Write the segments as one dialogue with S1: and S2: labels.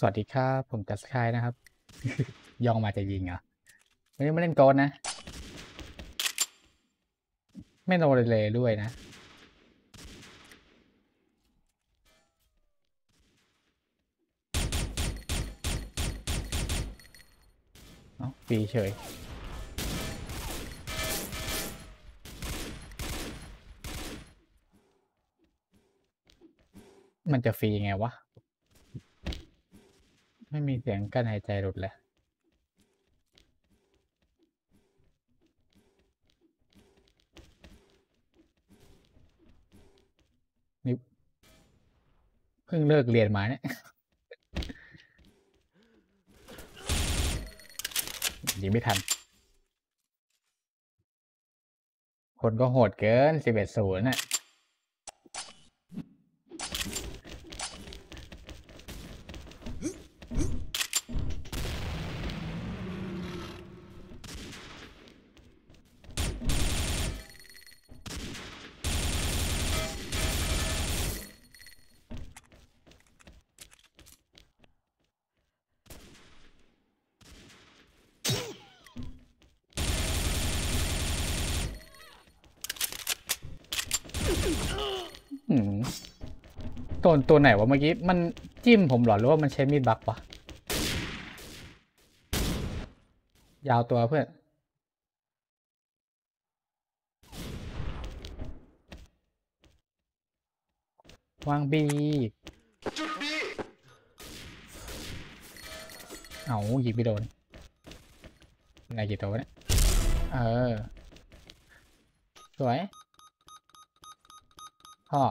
S1: สวัสดีครับ ผมจัสคายนะครับย่องมาจะยิงเหรอวันนี้มาเล่นโกนนะ ไม่โดนเลยด้วยนะ เอ้าฟรีเฉยมันจะฟรียังไงวะ ไม่มีเสียงกั้นหายใจหลุดเลยนี่เพิ่งเลิกเรียนมาเนี่ยยิงไม่ทัน คนก็โหดเกินสิบเอ็ดศูนย์น่ะ หืม ตัวตัวไหนวะเมื่อกี้ มันจิ้มผมหรอหรือว่ามันใช้มีดบักวะ ยาวตัวเพื่อน วางบี
S2: จุดบี
S1: เอายิงไม่โดนนายกี่ตัวเนี่ย เออ สวยพ่อ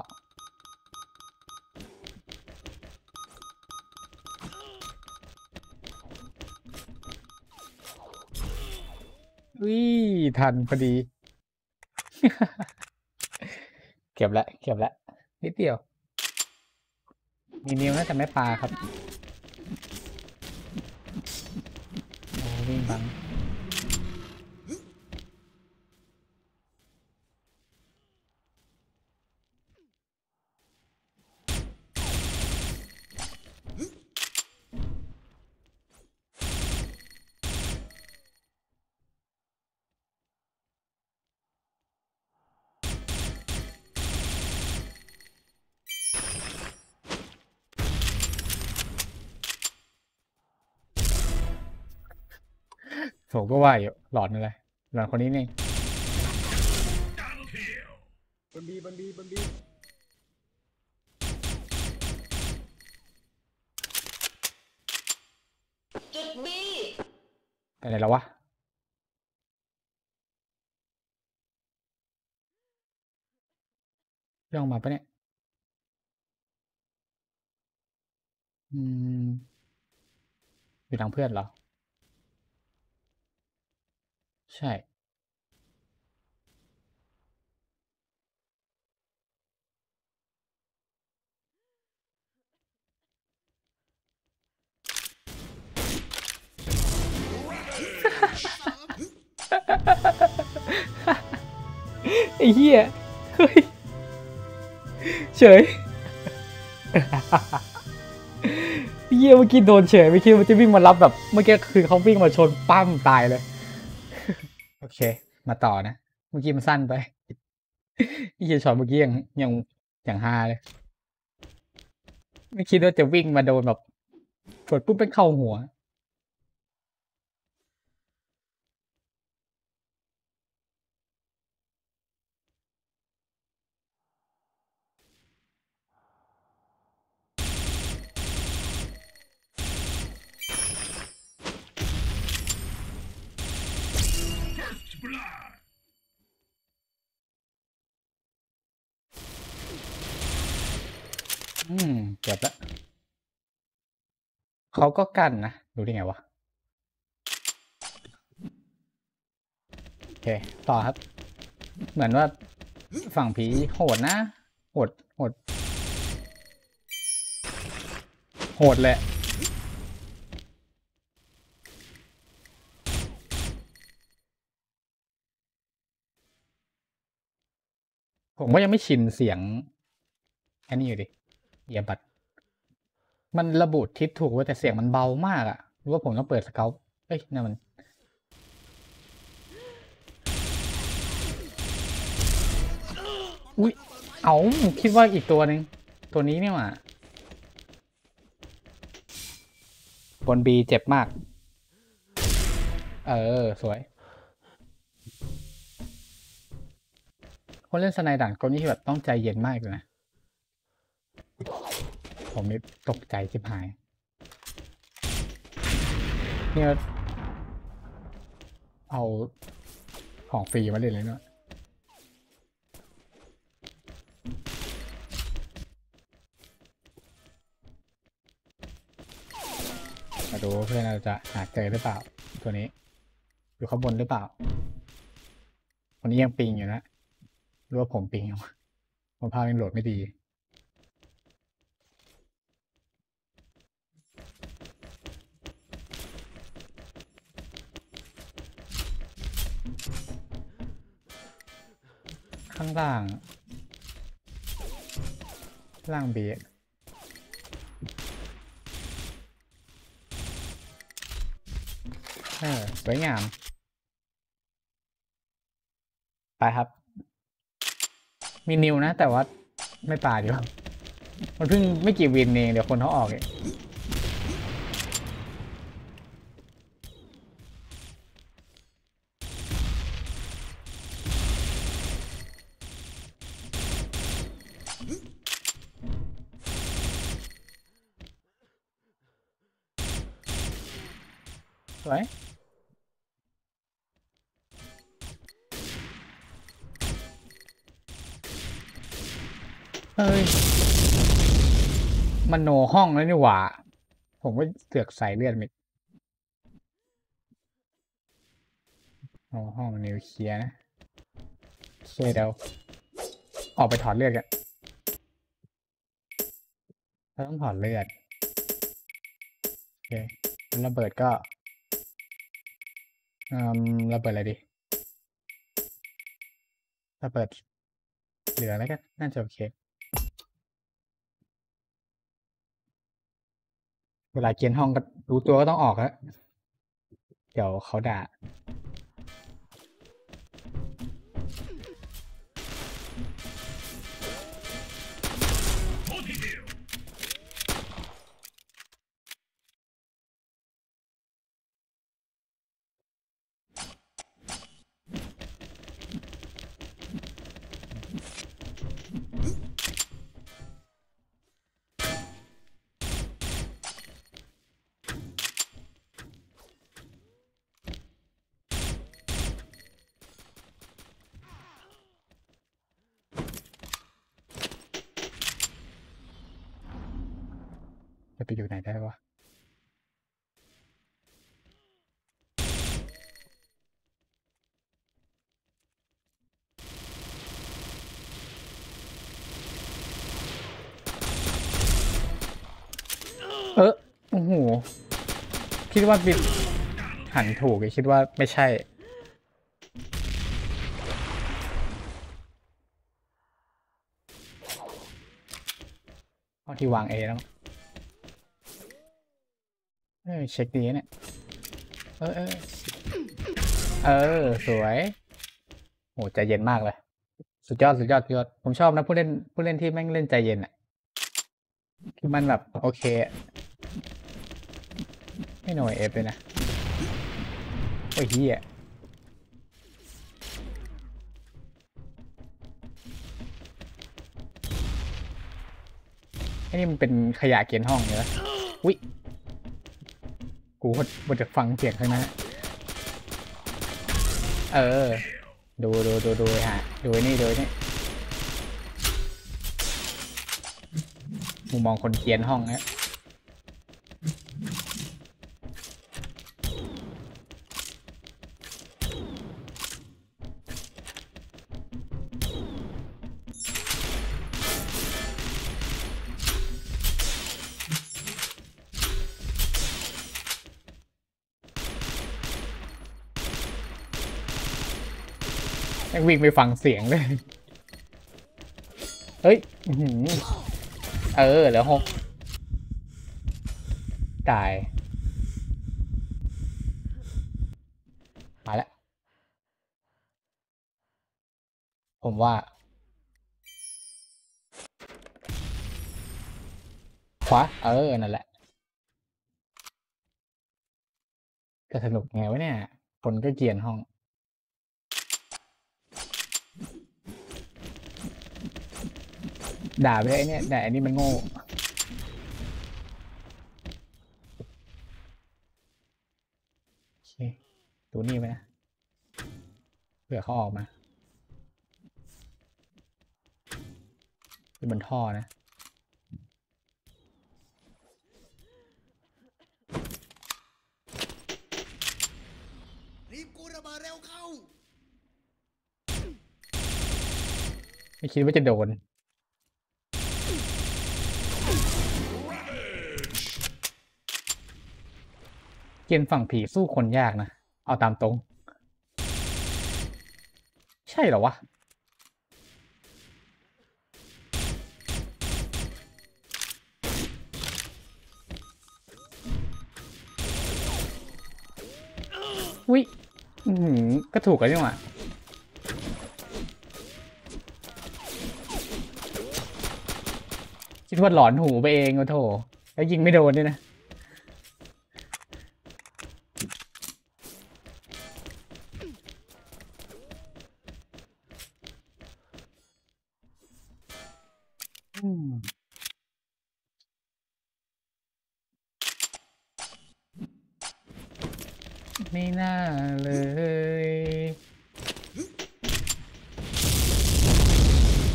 S1: อุ้ยทันพอดี เก็บละเก็บละนิดเดียว มีนิ้วน่าจะไม่ปลาครับ ผมก็ว่าอยู่หลอนอะไรหลอนคนนี้นี่
S2: บนบีบนบีบนบี
S3: จุดบี
S1: ไปไหนแล้ววะย่องมาปะเนี่ย อืม อยู่ทางเพื่อนเหรอ ใช่ ไอ้เหี้ย เฮ้ย เฉยเหี้ยเมื่อกี้โดนเฉยไม่คิดว่ามันจะวิ่งมารับแบบ เมื่อกี้คือเขาวิ่งมาชนปั้มตายเลย โอเค มาต่อนะ เมื่อกี้มันสั้นไปนี่เฉียช็อตเมื่อกี้ยังยังอย่างฮาเลย ไม่คิดว่าจะวิ่งมาโดนแบบกดปุ๊บเป็นเข้าหัว อืมเก็บล้วเขาก็กั้นนะดูได้ไงวะ โอเค ต่อครับ เหมือนว่าฝั่งผีโหดนะ โหด โหด โหดเลยผมก็ยังไม่ชินเสียงอันนี้อยู่ดิ เอียบัดมันระบุทิศถูกเว้แต่เสียงมันเบามากอะหรือว่าผมต้องเปิดสเกลเอ้ยนั่นมันอุ้ยเอาคิดว่าอีกตัวหนึ่งตัวนี้เนี่หว่าบนบีเจ็บมาก เออ สวย คนเล่นสไนดันคนนี้แบบต้องใจเย็นมากเลยนะ ผมนี่ตกใจชิบหายเนี่ยเอาของฟรีมาเล่นเลยเนาะมาดูเพื่อนเราจะหาเจอหรือเปล่า ตัวนี้ อยู่ข้างบนหรือเปล่าคนนี้ยังปิงอยู่นะรือว่าผมปิงอยู่ผมภาพยังโหลดไม่ดีางล่าง ล่างเบียเออสวยงาม ไปครับ มีนิวนะ แต่ว่าไม่ป่าดีกว่ามันเพิ่งไม่กี่วินเอง เดี๋ยวคนเขาออกเอง สวยเฮ้ย มันโนห้องแล้วนี่หว่า ผมก็เสือกใส่เลือดมิดโนห้องนิวเคลียร์นะเคเดี๋ยวออกไปถอดเลือดกันต้องถอดเลือด โอเคแล้วระเบิดก็ อืมราเปิดอะไรดีราเปิด เหลือแล้วกันน่าจะโอเค เวลาเกียนห้องก็รู้ตัวก็ต้องออกแล้วเดี๋ยวเขาด่า โอ้โห คิดว่าบิดหันถูกคิดว่าไม่ใช่เอที่วางเอแล้วเออเช็คดีเนี่ย เออเออเออ สวยโหใจเย็นมากเลย สุดยอด สุดยอดสุดยอด ผมชอบนะผู้เล่นผู้เล่นที่แม่งเล่นใจเย็นอะ คือมันแบบ โอเค ไม่หน่อยเอฟเลยนะ โอ้ยเฮียไอ้นี่มันเป็นขยะเกียนห้องเหรออุ้ยกูบดจะฟังเสียงข้างหน้าเออ ดูดูดูดูฮะ ดูนี่ดูนี่มุมมองคนเกียนห้องนะ วิ่งไปฟังเสียงเลย เฮ้ยอื้ออเออเหลือหกตาย มาแล้ว ผมว่า ขวา เออ นั่นแหละ จะสนุกไงวะเนี่ย คนก็เกลียนห้อง ด่าไปเลยไอ้เนี่ยด่าไอ้นี่มันโง่ โอเคดูนี่ไปนะ เผื่อเขาออกมาเป็นบนท่อนะ
S3: รีบกูระเบิดเร็วเข้า
S1: ไม่คิดว่าจะโดน เกมฝั่งผีสู้คนยากนะ เอาตามตรง ใช่เหรอวะวิอือหือก็ถูกกันนี่หว่าคิดว่าหลอนหูไปเองโอ้โถแล้วยิงไม่โดนด้วยนะ อืม ไม่น่าเลย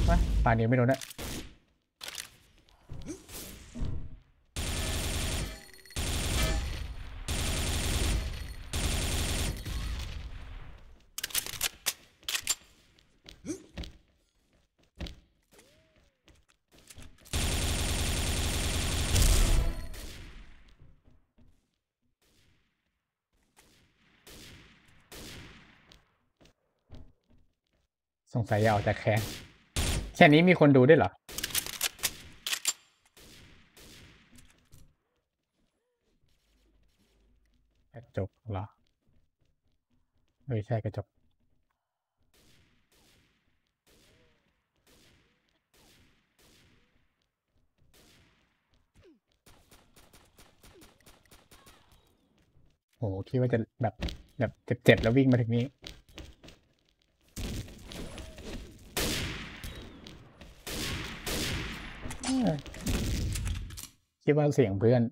S1: วะป่านนี้ไม่โดนนะ สงสัยจะเอาแต่แค่แค่นี้มีคนดูได้เหรอ กระจกเหรอไม่ใช่กระจกโหคิดว่าจะแบบแบบเจ็บๆแล้ววิ่งมาถึงนี้ เออ คิดว่าเสียงเพื่อน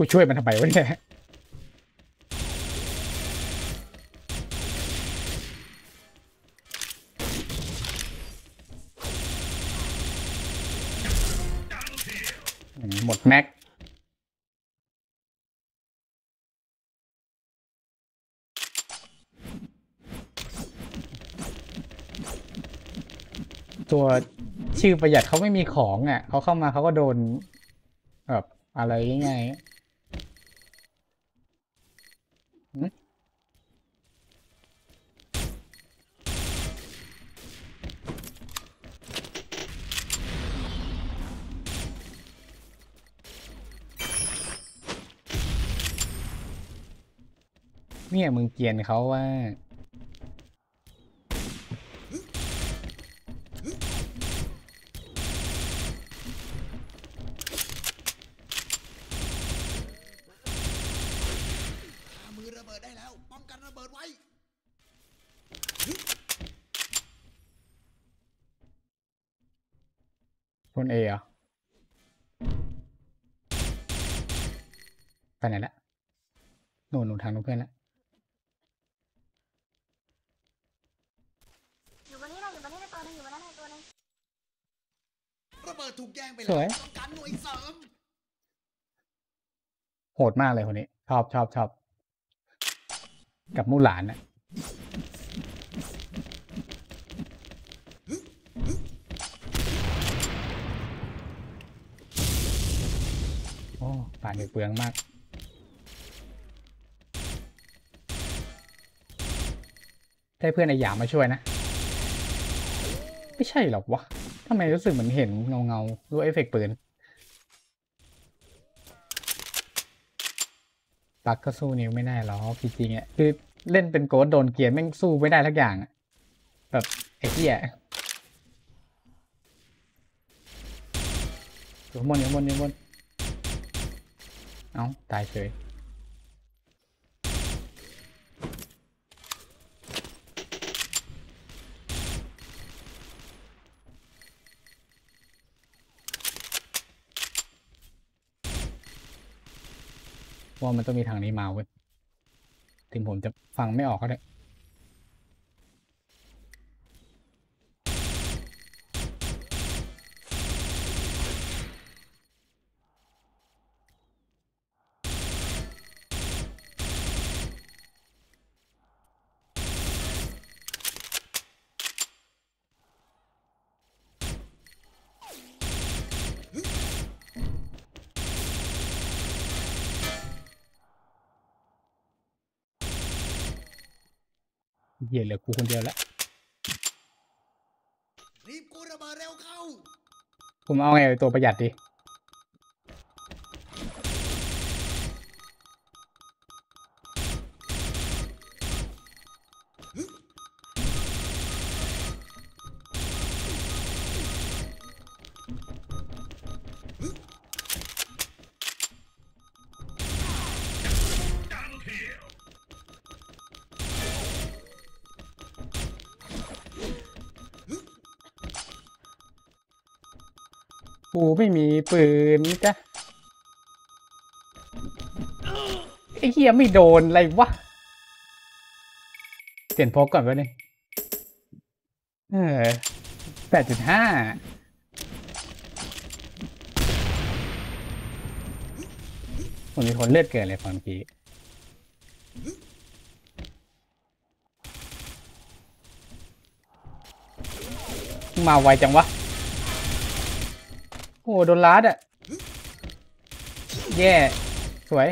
S3: กู
S1: ช่วยมันทำไมวะเนี่ยหมดแม็กตัวชื่อประหยัดเขาไม่มีของอะเขาเข้ามาเขาก็โดนแบบอะไรง่ายๆ เนี่ยมึงเกลียนเขาว่า
S3: มือระเบิดได้แล้ว ป้องกันระเบิดไว้
S1: คนเอเหรอไปไหนละหนูหนูทางนู้นเพื่อนละ
S4: อยู่บนนี้นะอยู่บนนี้นะตัวหนึงอยู่บนนั้นนะตัวหนึง
S3: ระเบิดถูกแย่งไป
S1: ส
S3: แล้ว
S1: วย
S3: ต้องการหน่วยเสริม
S1: โหด มากเลยคนนี้ ชอบชอบชอบ กับมู่หลานนะโอ้ป่านเปลืองมากได้เพื่อนไอหยามมาช่วยนะ ไม่ใช่หรอกวะทำไมรู้สึกเหมือนเห็นเงาเงาๆรู้เอฟเฟกต์ปืน ปักก็สู้นิ้วไม่ได้หรอกจริงๆอะคือเล่นเป็นโกดโดนเกียร์แม่งสู้ไม่ได้ทักอย่างอะแบบไอ้เหี้ยอยู่ข้างบนอยู่ข้างบนอยู่ข้างบนเอ้าตายเฉย ว่ามันต้องมีทางนี้มาเว้ยถึงผมจะฟังไม่ออกก็ได้ เหี้ยเหลือกูคนเดียวแล้ว
S3: รีบกูระเบิดเร็วเข้า
S1: ผมเอาไงตัวประหยัดดี ปืนจ้ะไอ้เหี้ยไม่โดนอะไรวะเปลี่ยนพกก่อนไปเลยเออแปดจุดห้าผมมีคนเลือดเกินเลยฟังกี้มาไวจังวะ โอ้โดนลัดอะ แย่ สวย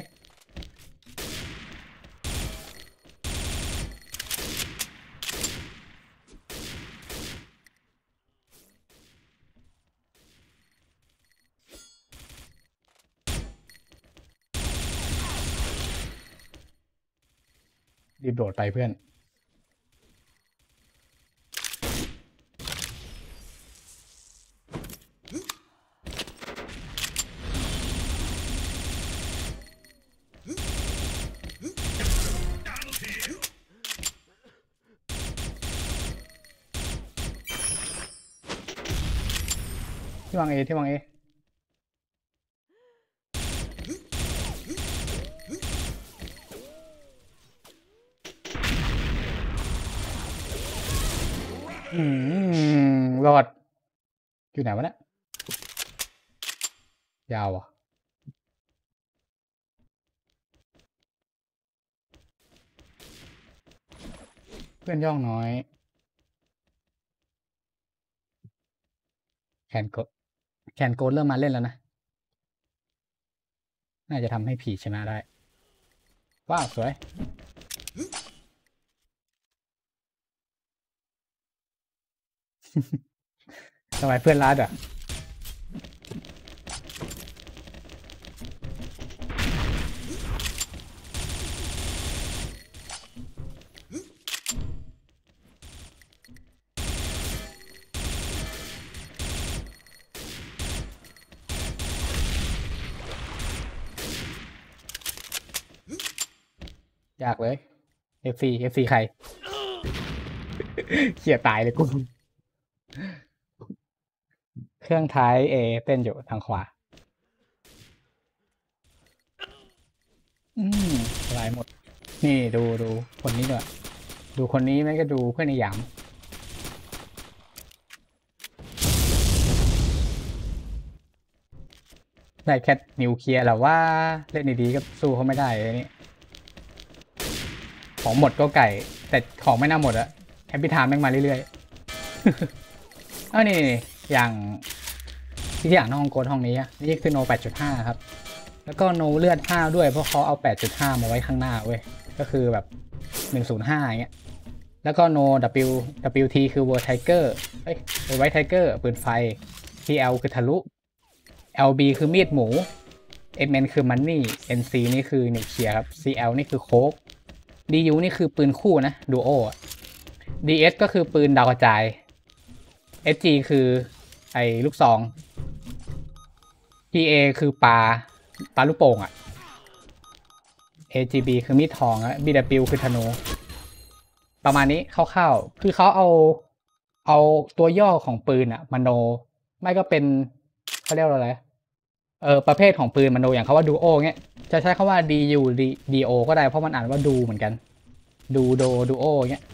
S1: รีบโดดไปเพื่อน ที่วางเอที่วางเออืมรอด อยู่ไหนวะเนี่ยยาวอะเพื่อนย่องน้อยแคนโก แคนโกเริ่มมาเล่นแล้วนะ น่าจะทำให้ผีชนะได้ ว้าว สวย ทำไมเพื่อนรัดอะ ยากเลย FC FC ใครเขี่ยตายเลยกู เครื่องท้าย A เต้นอยู่ทางขวา อืมลายหมด นี่ดูดูคนนี้ด้วยดูคนนี้ไม่ก็ดูเพื่อนในหยามได้แค่นิวเคลียร์แหละว่าเล่นดีๆก็สู้เขาไม่ได้เลยนี่ ของหมดก็ไก่ แต่ของไม่น่าหมดอะ Happy Time แม่งมาเรื่อยๆเอ้านี่นี่อย่างที่อย่างห้อง Ghost ห้องนี้นี่คือ No 8.5 ครับ แล้วก็โนเลือด 5 ด้วยเพราะเขาเอา 8.5 มาไว้ข้างหน้าเว้ย ก็คือแบบ 105อย่างเงี้ย แล้วก็ No W WT คือ White Tiger เอ้ย White Tiger ปืนไฟ TL คือทะลุ LB คือมีดหมู MN คือมันนี่ NC นี่คือนิวเคลียร์ครับ CL นี่คือโคก DU นี่คือปืนคู่นะดูโอ DS ก็คือปืนดาวกระจาย SG คือไอ้ลูกซอง PA คือปลาปลาลูกโป่งอะ AGB คือมีดทองอะ BW คือธนู ประมาณนี้คร่าวๆ คือเขาเอาเอาตัวย่อของปืนอะมโน ไม่ก็เป็นเขาเรียกว่าอะไร เออประเภทของปืนมโนอย่างเขาว่าดูโอเงี้ย จะใช้คาว่า DU DO ก็ได้เพราะมันอ่านว่าดูเหมือนกัน ดูโดดูโอเงี้ย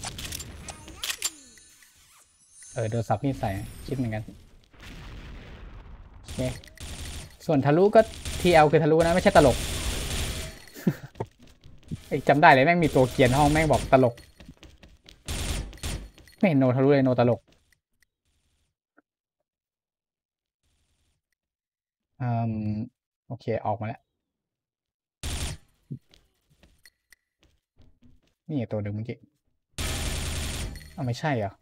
S1: เออโดนซับมีดใส่คิดเหมือนกันโอเคส่วนทะลุก็ TL คือทะลุนะไม่ใช่ตลกไอ้จำได้เลยแม่งมีตัวเกียนห้องแม่งบอกตลก ไม่เห็นโนทะลุเลยโนตลกอืมโอเคออกมาแล้ว นี่ตัวหนึ่งเมื่อกี้อ้าวไม่ใช่เหรอ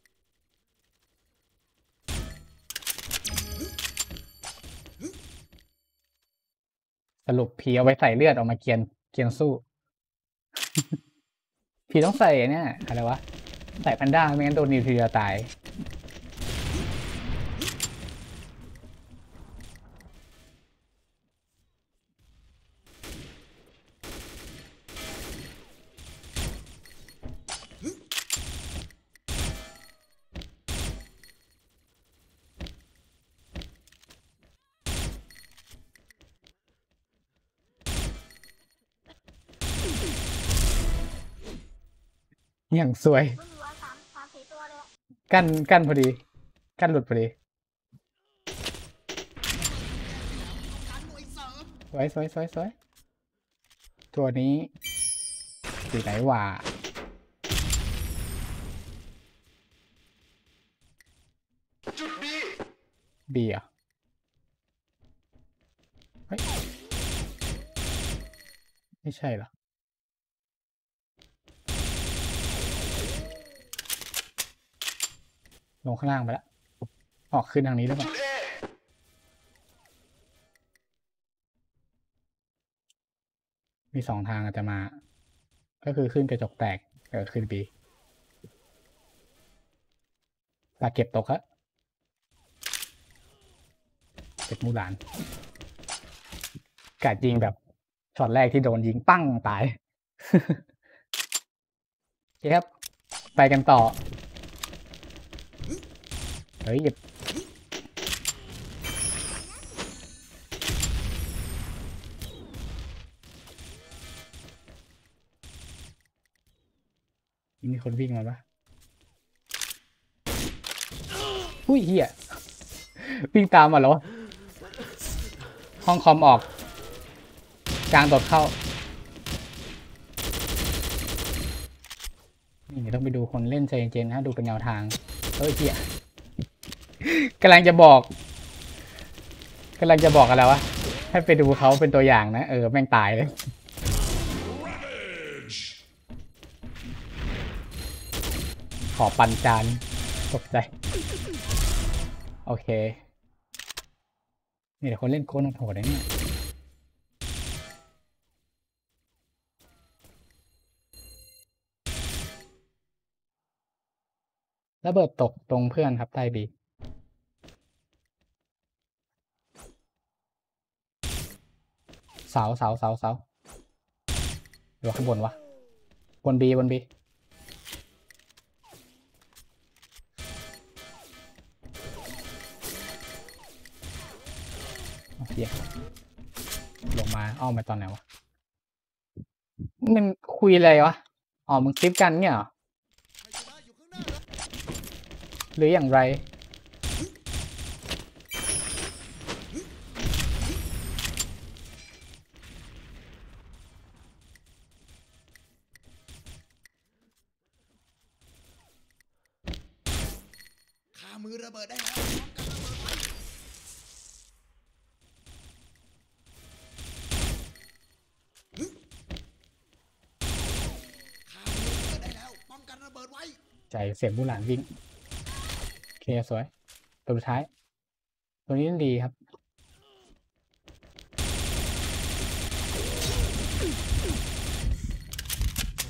S1: สรุปผีเอาไว้ใส่เลือดออกมาเกียนเกียนสู้ผีต้องใส่เนี่ยอะไรวะ ใส่แพนด้าไม่งั้นโดนนิวเคลียตาย อย่างสวย กั้นกั้นพอดี กั้นหลุดพอดี
S3: การหน่วยเสริม
S1: สวยสวยสวยสวยตัวนี้อยู่ไหนวะ
S2: จุดบี
S1: บีอะเฮ้ยไม่ใช่เหรอ ลงข้างล่างไปแล้ว ออกขึ้นทางนี้หรือเปล่ามีสองทางอาจจะมา ก็คือขึ้นกระจกแตกเออขึ้นบีตาเก็บตกอะเก็บมูหลานกาดยิงแบบช็อตแรกที่โดนยิงปั้งตายโอเคครับ ไปกันต่อ เฮ้ยอย่ามีคนวิ่งมาปะอุ้ยเฮียวิ่งตามมาเหรอ ห้องคอมออกกลางโดดเข้า นี่ต้องไปดูคนเล่นใจเย็นๆนะ ดูเป็นแนวทาง เฮ้ยเฮีย กำลังจะบอกกำลังจะบอกอะไรวะ ให้ไปดูเขาเป็นตัวอย่างนะ เออ แม่งตายเลย ขอปันจาน ตกใจ โอเค นี่เดี๋ยวคนเล่นโค้ดโหดนะเนี่ยระเบิดตกตรงเพื่อนครับใต้บี เสาเสาเสาเสาหรือว่ข้างบนวะบนบีบนบีโอเคลงมาอ้อมไปตอนไหนวะมันคุยอะไรวะอ๋อมึงคลิปกันเนี่ยหรอ
S3: หรื
S1: ออย่างไร
S3: มือระเบิดได้แล้วป้องกันระเบิดไว้ฮึข้ามือระเบิดได้แล้วป้องกันระเบิดไว้
S1: ใจเสียงมูหลานวิ่ง โอเคสวย ตัวสุดท้าย ตัวนี้ดีครับ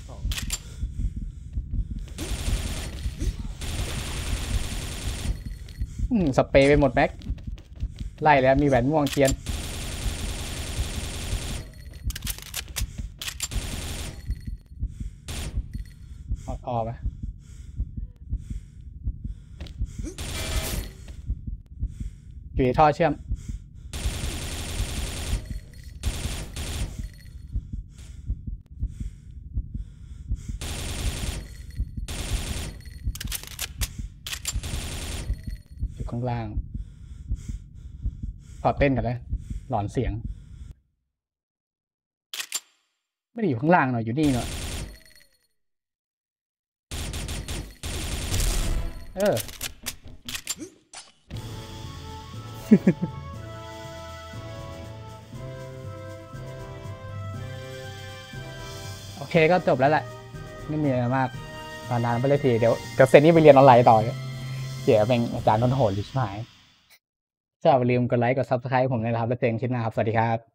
S4: สอง
S1: อืม สเปรย์ไปหมดแม็ก ไล่แล้วมีแหวนม่วงเทียน พอกออไปอยู่ท่อเชื่อมางล่าง ขอเต้นกันเลยหลอนเสียง ไม่ได้อยู่ข้างล่างหน่อยอยู่นี่หน่อยเออโอเคก็จบแล้วแหละ ไม่มีอะไรมากมานานไปเลยทีเดี๋ยวเดี๋ยวเสร็จนี้ไปเรียนออนไลน์ต่อ เนี่ยเดี๋ยวเป็นอาจารย์นนท์โหดหรือชิบหายถ้าอย่าลืมกดไลค์กด subscribe ผมเลยนะครับ แล้วเจอกันคลิปหน้าครับ สวัสดีครับ